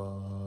Allah.